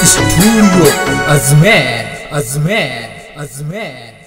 It's true, as man, as man, as man.